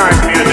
Sometimes music.